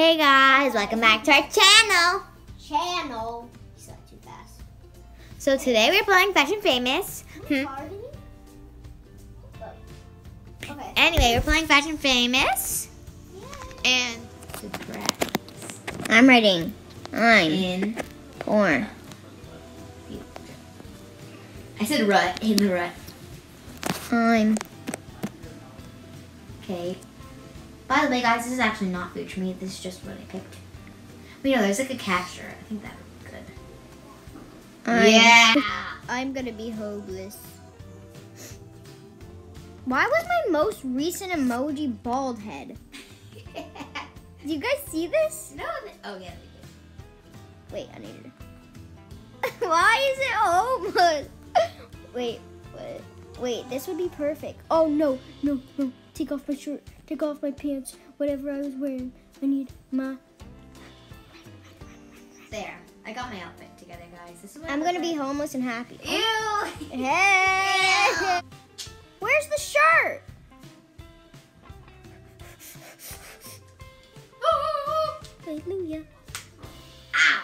Hey guys, welcome back to our channel. Channel. You said too fast. So today we're playing Fashion Famous. Hmm. Look. Okay. Anyway, we're playing Fashion Famous. And the dress. I'm writing. I'm in poor. I said rut in the rut. I'm Okay. By the way, guys, this is actually not food for me. This is just what I picked. But you know, there's like a catcher. I think that would be good. I'm, Yeah. I'm gonna be homeless. Why was my most recent emoji bald head? Do you guys see this? no. Oh yeah. Wait, I need it. Why is it homeless? Wait, wait, wait. This would be perfect. Oh no, no, no! Take off my shirt. Take off my pants. Whatever I was wearing. I need my. There. I got my outfit together, guys. This is what I'm gonna be like. homeless and happy. Ew. Hey! Where's the shirt? Hallelujah. Ow.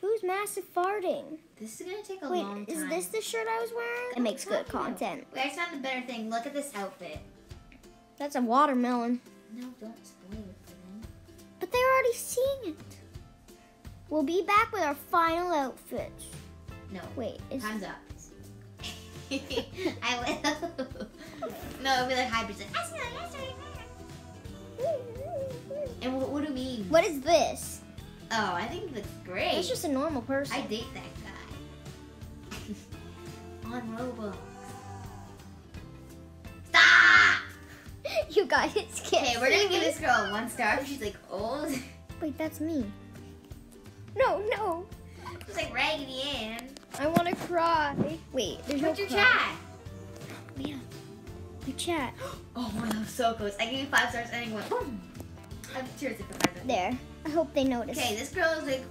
Who's massive farting? This is gonna take a Wait, long time. Wait, is this the shirt I was wearing? It makes good content. Wait, I found a better thing. Look at this outfit. That's a watermelon. No, don't spoil it for them. But they're already seeing it. We'll be back with our final outfits. No. Wait, It's... Time's up. I will. no, it'll be like hybrid. "I see it, I see it." and what, what do mean? what is this? Oh, I think he looks great. It's just a normal person. I date that guy. On Roblox. You guys can't Okay, we're gonna give this girl one star. She's like old. Wait, that's me. No, no. She's like Raggedy Ann. I want to cry. Wait, there's no What's your cry. chat? Yeah. My chat. Oh, that was so close. I gave you five stars and it went boom. I'm tears at the. There. I hope they notice. Okay, this girl is like.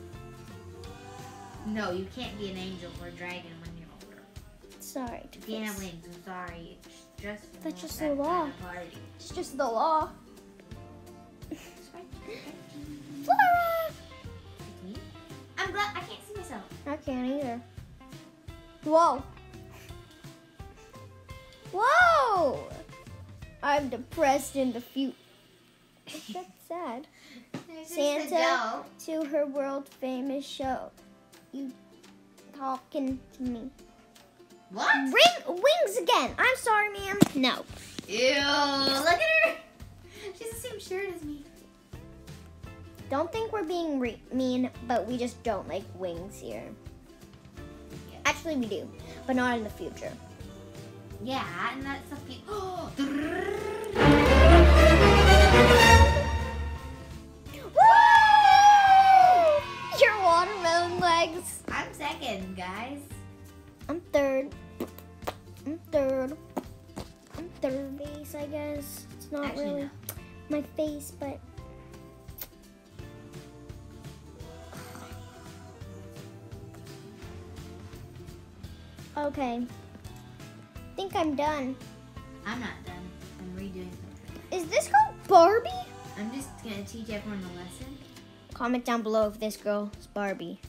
No, you can't be an angel or a dragon when you're older. Sorry. You can't have wings. I'm sorry. Just That's just that the law. kind of. It's just the law. It's right there. Flora! I'm glad I can't see myself. I can't either. Whoa. Whoa! I'm depressed in the future. That's sad. Santa. To her world famous show. You talking to me. What? Ring wings again. I'm sorry, ma'am. No. Ew! Look at her. She's the same shirt as me. Don't think we're being re- mean, but we just don't like wings here. Yeah. Actually, we do, but not in the future. Yeah, and that's few. Woo! Your watermelon legs. I'm second, guys. I'm third. I'm third. I'm third base, I guess. It's not Actually, really no. my face, but. Okay. think I'm done. I'm not done. I'm redoing something. Is this girl Barbie? I'm just gonna teach everyone a lesson. Comment down below if this girl is Barbie.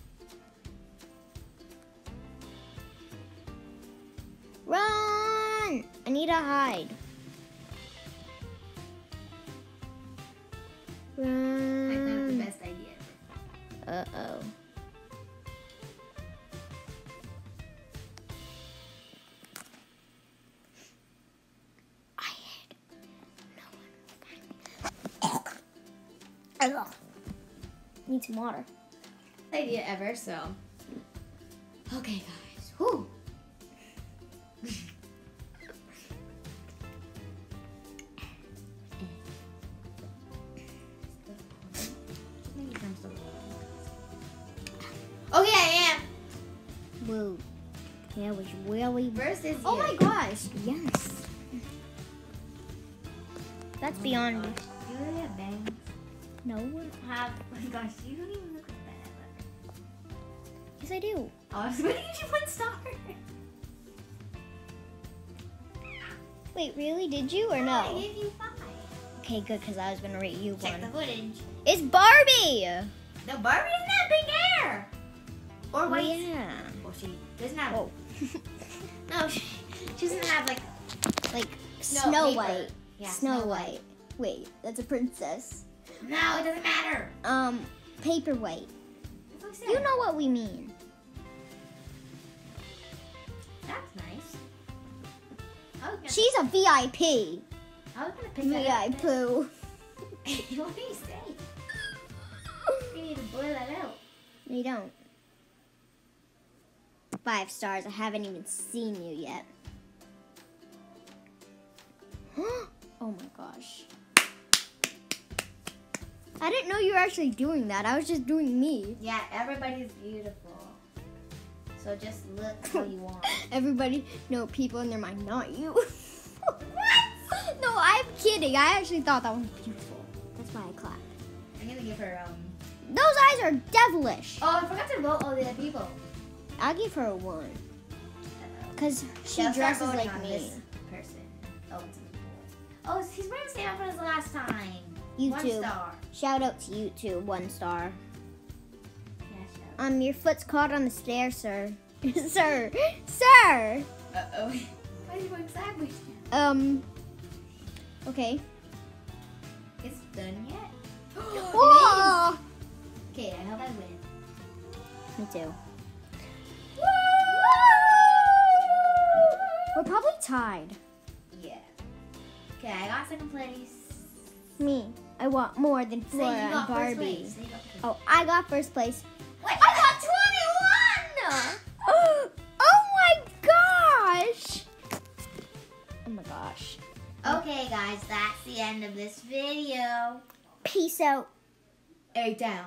I need to hide. I thought it the best idea. ever. Uh oh. I. No one will find me. Ugh. Need some water. idea ever, so. Okay, guys. That was really. Is Oh you. my gosh. Yes. That's Oh beyond me. gosh. You really have bangs? No. Have, oh my gosh, you don't even look like that. Yes, I do. Oh, I was gonna give you one star. Wait, really? Did you or no? I gave you five. Okay, good, because I was gonna rate you Check the one. footage. It's Barbie. No, Barbie doesn't have pink hair. Or Oh, white. yeah. Well, she doesn't have. Oh, No, she, she doesn't have like like no, Snow paper. White. Yeah, Snow White. Wait, that's a princess. No, it doesn't matter. Um, Paperwhite. That's what You know what we mean. That's nice. She's a VIP. I was gonna pick. VIP. what do you say? You need to blur that out. You don't. Five stars. I haven't even seen you yet. oh my gosh. I didn't know you were actually doing that. I was just doing me. Yeah, everybody's beautiful. So just look how you want. Everybody, no, people in their mind, not you. what? No, I'm kidding. I actually thought that was beautiful. That's why I clapped. I'm gonna give her um. Those eyes are devilish. Oh, I forgot to vote all the other people. I'll give her a one. Because she Yeah, dresses like me. Person. Oh, Oh, he's wearing the same outfit as last time. One YouTube. star. Shout out to YouTube, one star. Yeah, Um, your foot's caught on the stair, sir. sir. Sir! Uh oh. Why are you going sideways? Um, okay. It's done yet? Whoa! Okay, I hope I win. Me too. We're probably tied. Yeah. Okay, I got second place. Me. I want more than Flora you and Barbie. place. Say you got first Oh, I got first place. Wait, I got 21! oh my gosh! Oh my gosh. Okay, guys, that's the end of this video. Peace out. Hey, down.